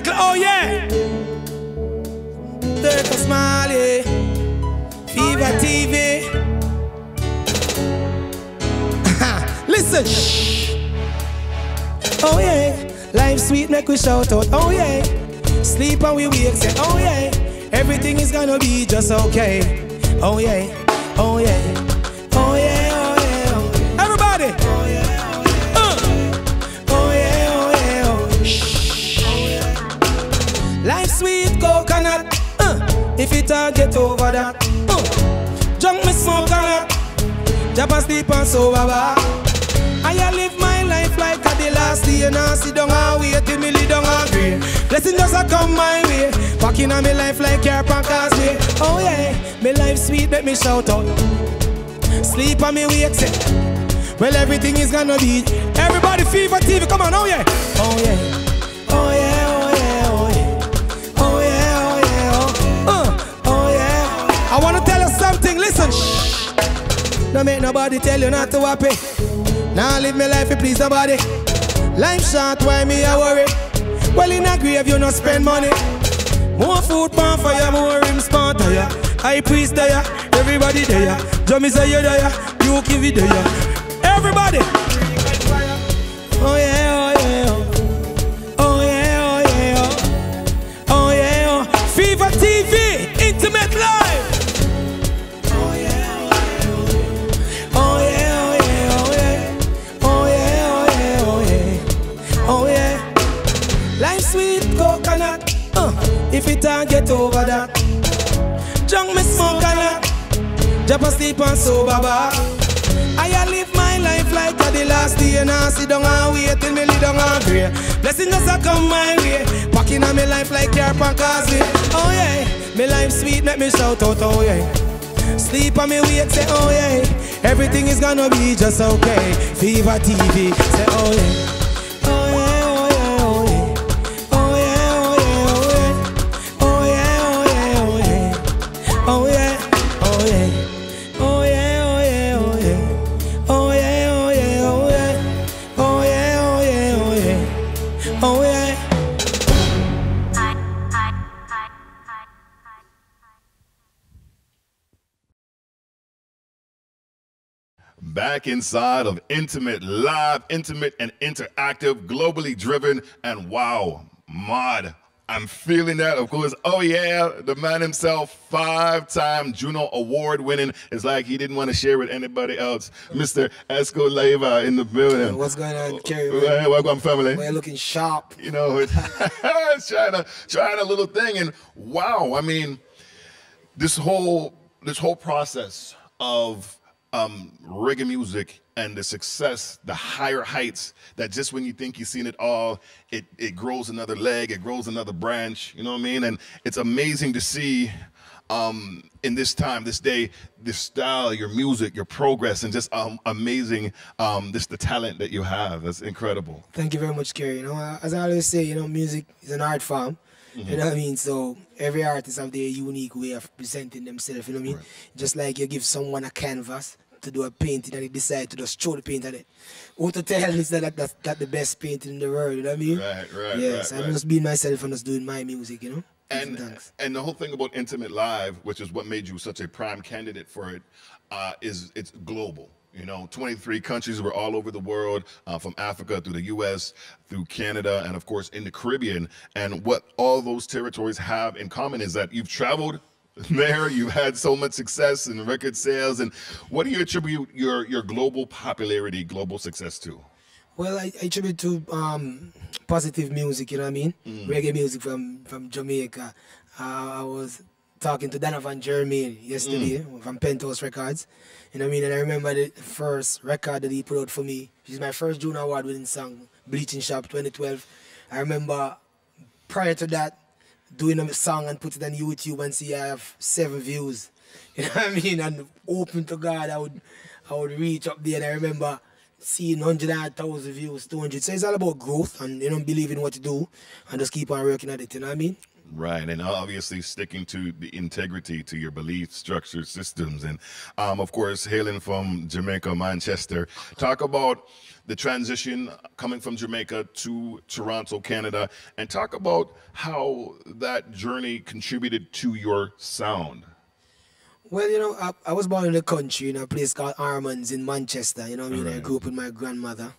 Mr. Oh yeah. Dirk Smiley. FEVA TV. Listen. Shh. Oh yeah. Life sweet, make we shout out. Oh yeah. Sleep and we wake, say, oh yeah. Everything is gonna be just okay. Oh yeah. Oh yeah. Life sweet coconut. Uh. If it all get over that. Uh. Junk me smoke a lot. Jump sleep and so baba. I live my life like a the last day and I sit down and wait till me lay down and pray. Blessing just a come my way. Walking on me life like your pancas way. Oh yeah, me life sweet, make me shout out. Sleep on me wake say. Well everything is gonna be. Everybody FEVA TV, come on, oh yeah. Oh yeah. Don't make nobody tell you not to happy. Now live my life please nobody. Life short, why me a worry? Well in a grave you no spend money. More food pan fire, more rims pan tire. High priest there, everybody there. Jummy say you there, you give it there. Everybody. If it don't get over that. Junk me smoke a lot, jump asleep and so baba. I live my life like a the last day and I sit down and wait till me lay down and pray. Blessings just a come my way, walking on me life like your pancas way. Oh yeah, me life sweet, make me shout out, oh yeah. Sleep on me wake, say oh yeah. Everything is gonna be just okay. FEVA TV, say oh yeah. Back inside of Intimate Live, intimate and interactive, globally driven, and wow, mod. I'm feeling that, of course. Oh, yeah, the man himself, five time Juno Award winning. It's like he didn't want to share with anybody else. Mr. Exco Levi in the building. What's going on, Kerry? Hey, welcome, family. We're looking sharp. You know, it's trying to trying a little thing, and wow, I mean, this whole this whole process of um, reggae music and the success, the higher heights that just when you think you've seen it all, it it grows another leg, it grows another branch. You know what I mean? And it's amazing to see. Um, in this time, this day, this style, your music, your progress, and just um, amazing, um, this the talent that you have. That's incredible. Thank you very much, Kerry. You know, as I always say, you know, music is an art form. You know what I mean? So every artist have their unique way of presenting themselves. You know what I mean? Just like you give someone a canvas to do a painting and they decide to just throw the paint at it. Who to tell is that that's that the best painting in the world? You know what I mean? Right, right, Yes, right, I'm right. just being myself and just doing my music. You know. and Thanks. and the whole thing about intimate live which is what made you such a prime candidate for it uh, is it's global you know 23 countries we're all over the world uh, from africa through the us through canada and of course in the caribbean and what all those territories have in common is that you've traveled there you've had so much success in record sales and what do you attribute your your global popularity global success to Well, I, I attribute to um, positive music, you know what I mean? Reggae music from, from Jamaica. Uh, I was talking to Donovan Germain yesterday mm. from Penthouse Records. You know what I mean? And I remember the first record that he put out for me, which is my first Juno Award winning song, Bleaching Shop 2012. I remember prior to that, doing a song and put it on YouTube and see I have seven views. You know what I mean? And open to God, I would I would reach up there and I remember seeing 100,000 views, 200. So it's all about growth and, you know, believing what you do and just keep on working at it, you know what I mean? Right, and obviously sticking to the integrity to your belief structure systems, and um, of course, hailing from Jamaica, Manchester. Talk about the transition coming from Jamaica to Toronto, Canada, and talk about how that journey contributed to your sound. Well, you know, I, I was born in the country in a place called Armands in Manchester. You know what I mean? Right. I grew up with my grandmother.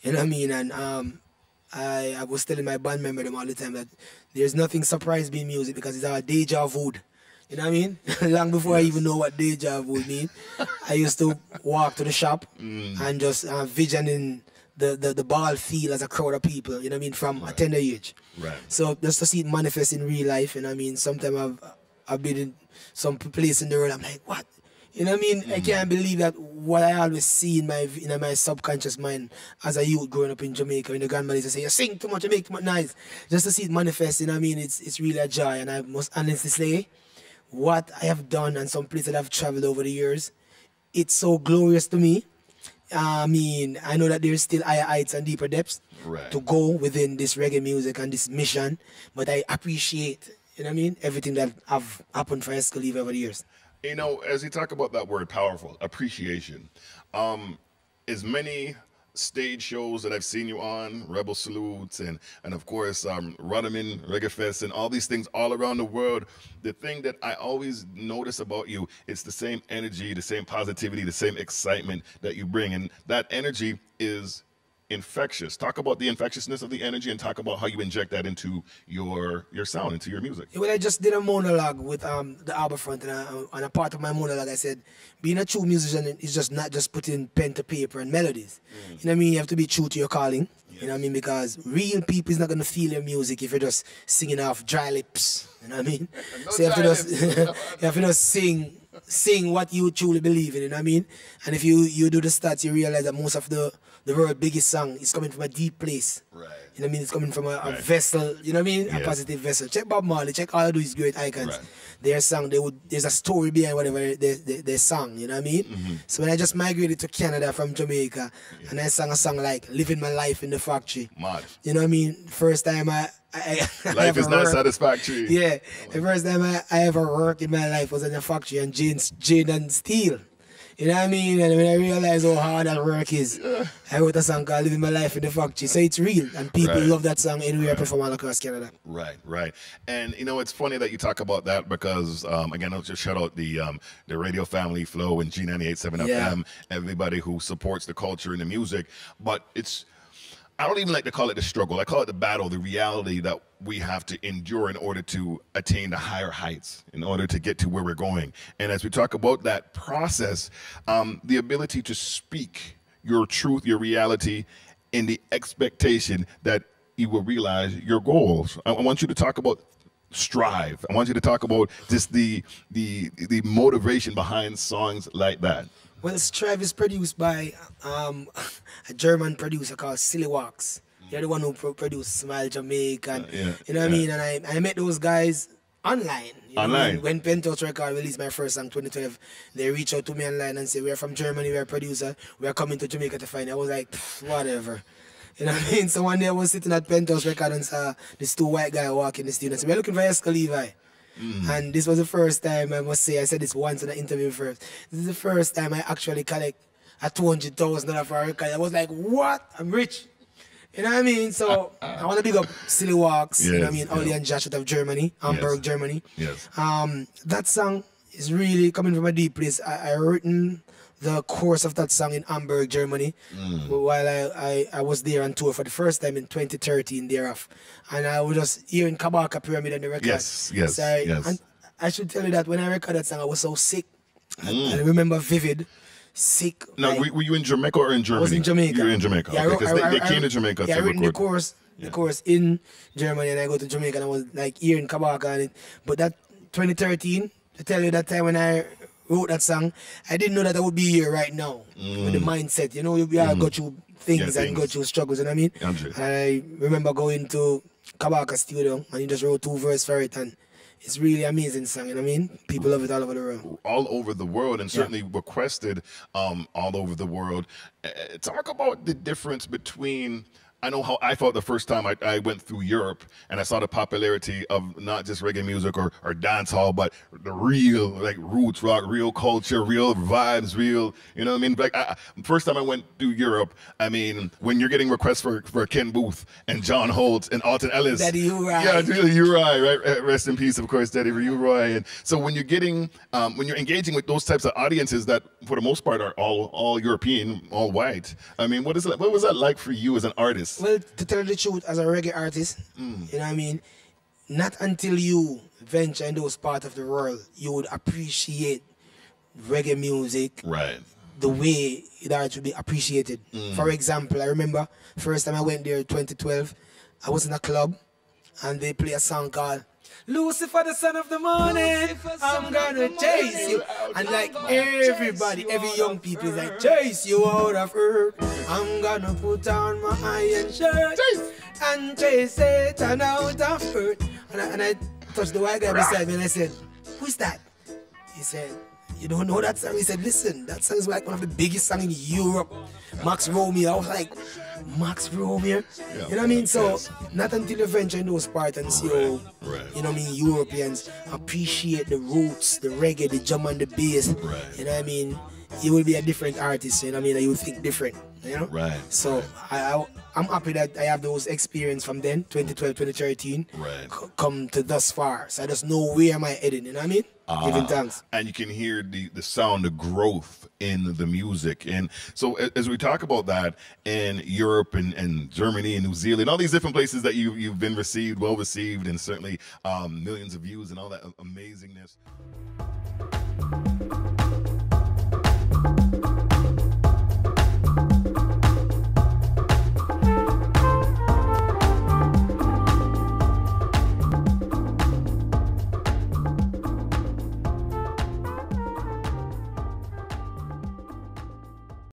You know what I mean? And um, I, I was telling my band member them all the time that there's nothing surprise me in music because it's our deja vu. You know what I mean? Long before. I even know what deja vu mean, I used to walk to the shop mm. and just uh, visioning the, the, the ball feel as a crowd of people, you know what I mean, from right. a tender age. Right. So just to see it manifest in real life, you know what I mean? Sometimes I've I've been in some place in the world, I'm like, what? You know what I mean? Mm. I can't believe that what I always see in my in my subconscious mind as a youth growing up in Jamaica when the grandmother used to say, You sing too much, you make too much noise. Just to see it manifest, you know what I mean? It's it's really a joy and I must honestly say what I have done and some places that I've traveled over the years, it's so glorious to me. I mean, I know that there's still higher heights and deeper depths right. to go within this reggae music and this mission, but I appreciate, you know what I mean, everything that have happened for Exco Levi over the years. You know, as you talk about that word powerful, appreciation, um, as many stage shows that I've seen you on, Rebel Salutes, and and of course um, Rudderman, Reggae Fest, and all these things all around the world. The thing that I always notice about you, it's the same energy, the same positivity, the same excitement that you bring, and that energy is infectious. Talk about the infectiousness of the energy and talk about how you inject that into your your sound, into your music. Well, I just did a monologue with um the Arbor Front, and, I, and a part of my monologue, I said, being a true musician is just not just putting pen to paper and melodies. Mm. You know what I mean? You have to be true to your calling. Yes. You know what I mean? Because real people is not gonna feel your music if you're just singing off dry lips. You know what I mean? no so you have to just you have to just sing sing what you truly believe in, you know what I mean? And if you you do the stats, you realize that most of the the world's biggest song is coming from a deep place. Right. You know what I mean? It's coming from a, a right. vessel, you know what I mean? Yeah. A positive vessel. Check Bob Marley, check all of these great icons. Right. Their song, they would there's a story behind whatever they, they, they song, you know what I mean? Mm-hmm. So when I just migrated to Canada from Jamaica yeah. and I sang a song like Living My Life in the Factory. Mad. You know what I mean? First time I I, I life is not satisfactory. Yeah, the first time I, I ever worked in my life was in a factory and Jane, Jane and Steel. You know what I mean? And when I realized how hard that work is, yeah. I wrote a song called Living My Life in the Factory. So it's real. And people right. love that song anywhere right. from all across Canada. Right, right. And you know, it's funny that you talk about that because um, again, I'll just shout out the um, the radio family flow and G987 yeah. FM, everybody who supports the culture and the music. But it's I don't even like to call it the struggle. I call it the battle, the reality that we have to endure in order to attain the higher heights, in order to get to where we're going. And as we talk about that process, um, the ability to speak your truth, your reality, in the expectation that you will realize your goals. I, I want you to talk about strive. I want you to talk about just the the the motivation behind songs like that. Well, Strive is produced by um, a German producer called Silly Walks. You're the one who pro- produced Smile Jamaica. And, uh, yeah, you know what yeah. I mean? And I, I met those guys online. You know, online. When, when Penthouse Record released my first song 2012, they reached out to me online and said, We're from Germany, we're a producer, we're coming to Jamaica to find. you. I was like, whatever. You know what I mean? So one day I was sitting at Penthouse Record and saw this two white guy walking the studio and said, We're looking for Exco Levi. Mm. And this was the first time I must say I said this once in an interview first. This is the first time I actually collect a two hundred thousand dollar for a record. I was like, what? I'm rich. You know what I mean? So I want to big up Silly Walks. Yes, you know what I mean? Ollie and Josh out of Germany, Hamburg, yes. Germany. Yes. Um, that song is really coming from a deep place. I, I written the chorus of that song in Hamburg, Germany, mm. while I, I, I was there on tour for the first time in 2013 thereof. And I was just hearing Kabaka Pyramid on the record. Yes, yes, so I, yes. And I should tell you that when I recorded that song, I was so sick. Mm. I, I remember vivid sick. Now, like, were, you in Jamaica or in Germany? I was in Jamaica. You were in Jamaica. Yeah, because okay, they, they, came to Jamaica yeah, to I record. the course, yeah. the course in Germany, and I go to Jamaica, and I was like here in Kabaka, and it, but that 2013, to tell you that time when I wrote that song, I didn't know that I would be here right now mm. with the mm. mindset. You know, you mm. go through things yeah, and things. go through struggles, you know what I mean? I remember going to Kabaka studio and he just wrote two verses for it and it's really amazing song. You know what I mean? People love it all over the world. All over the world, and certainly yeah. requested um, all over the world. Uh, talk about the difference between I know how I felt the first time I, I, went through Europe and I saw the popularity of not just reggae music or, or dance hall, but the real like roots rock, real culture, real vibes, real, you know what I mean? Like I, first time I went through Europe, I mean, when you're getting requests for, for Ken Boothe and John Holtz and Alton Ellis. Daddy U-Roy. Yeah, Daddy U-Roy, right? Rest in peace, of course, Daddy U-Roy. And so when you're getting, um, when you're engaging with those types of audiences that for the most part are all, all European, all white, I mean, what is that, what was that like for you as an artist? Well, to tell the truth, as a reggae artist, mm. you know what I mean? Not until you venture in those parts of the world, you would appreciate reggae music. Right. The way that it to be appreciated. Mm. For example, I remember first time I went there 2012, I was in a club and they play a song called Lucifer, the son of the morning, I'm gonna chase you. And like everybody, every young people is like, chase you out of earth. I'm gonna put on my iron shirt and chase Satan out of earth. And I, and I touched the white guy beside me and I said, who's that? He said, you don't know that song? He said, listen, that song is like one of the biggest songs in Europe. Max Romeo. I was like, Max Romeo? Yeah, you know what I mean? So, yes. not until you venture in those parts and see how, right. you know what I mean, Europeans appreciate the roots, the reggae, the drum and the bass. Right. You know what I mean? You will be a different artist, you know what I mean? You think different, you know? Right. So, right. I, I I'm happy that I have those experience from then, 2012, 2013, right. c- come to thus far. So I just know where am I heading, you know what I mean? Uh, Giving thanks. And you can hear the, the sound, of growth in the music. And so as we talk about that in Europe and, and Germany and New Zealand, all these different places that you, you've been received, well received, and certainly um, millions of views and all that amazingness.